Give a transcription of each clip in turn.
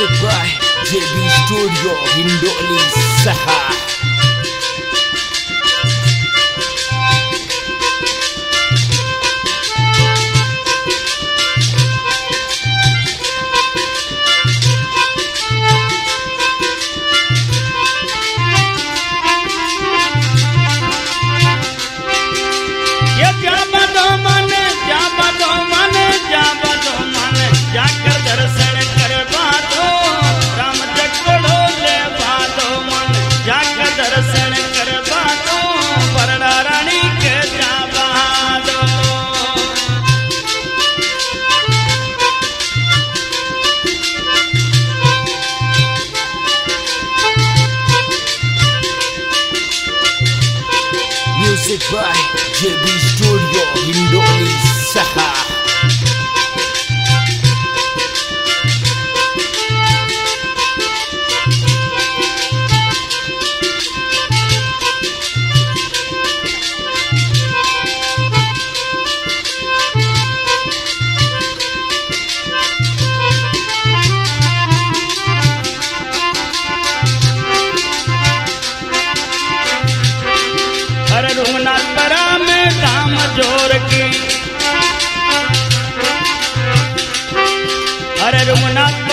Music by JB Studio Indonesia. Yamuna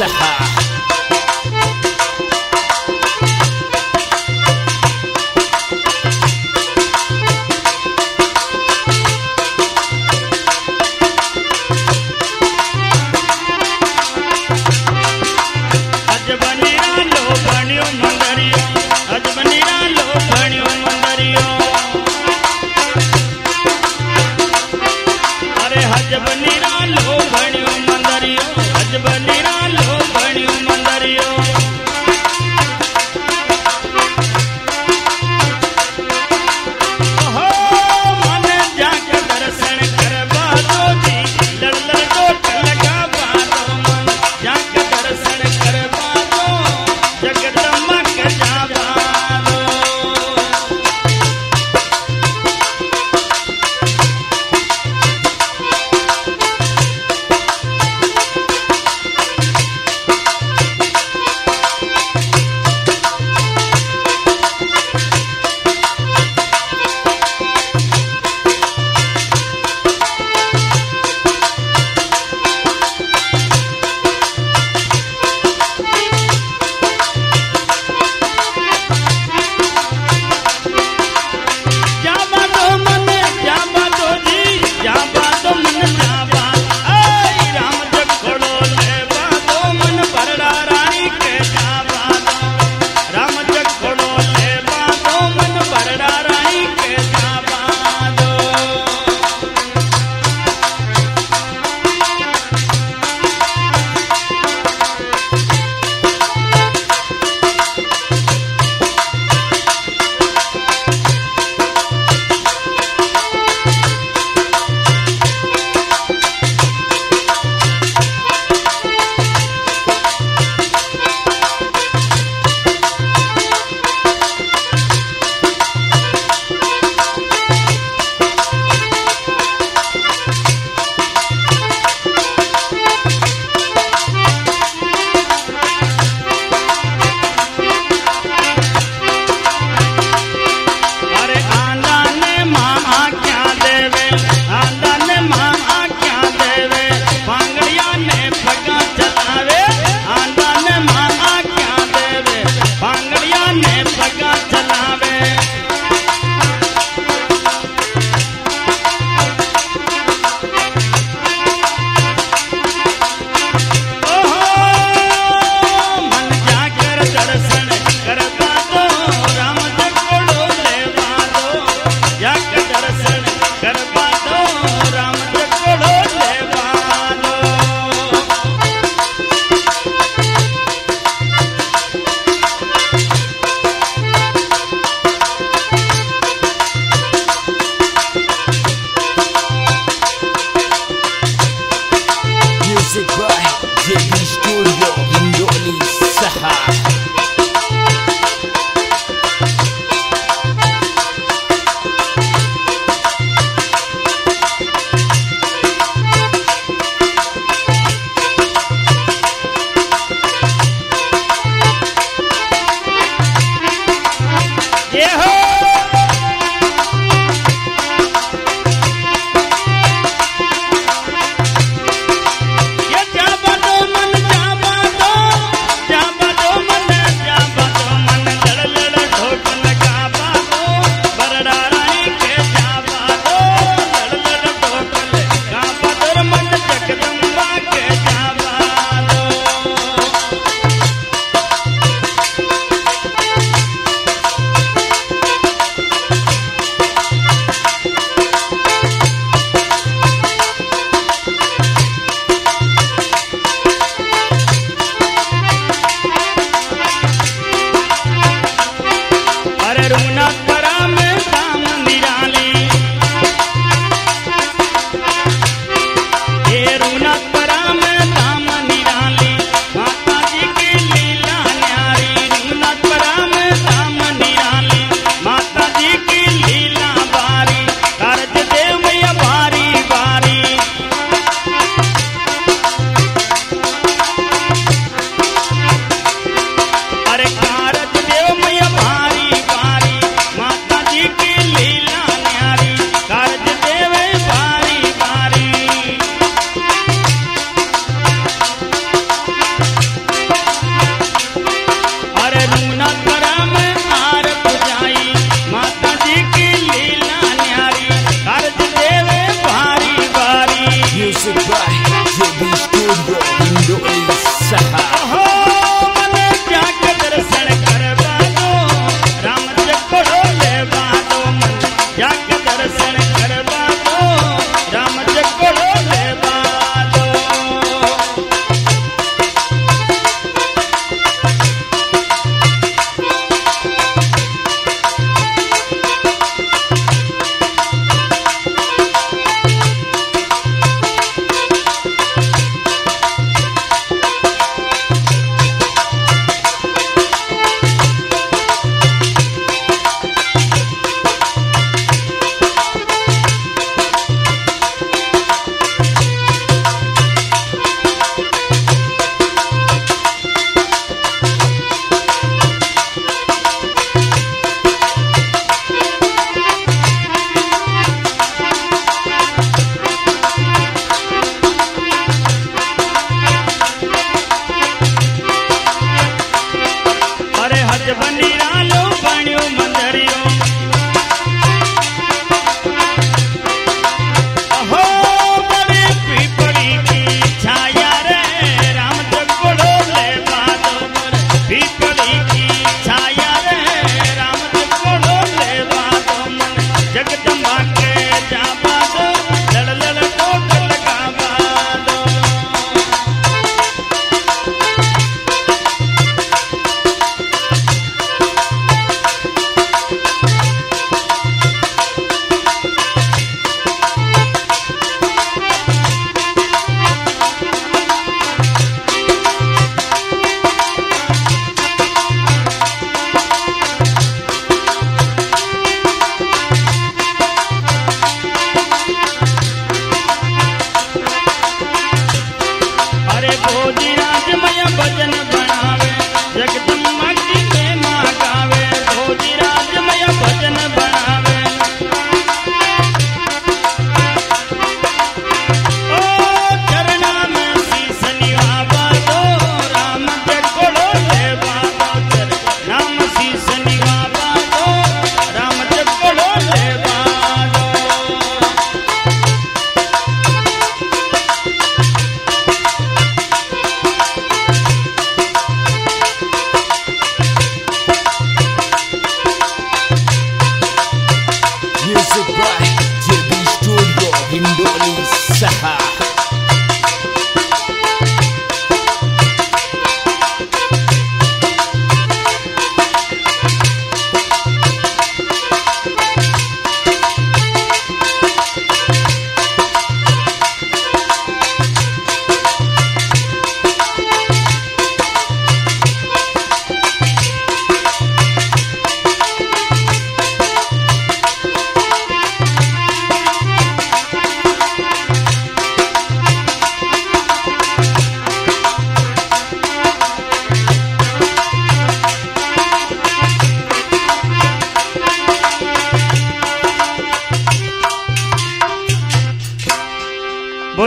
Saha.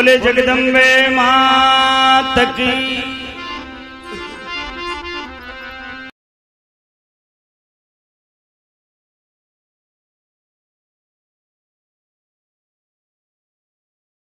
बोले जगदम्बे मात की।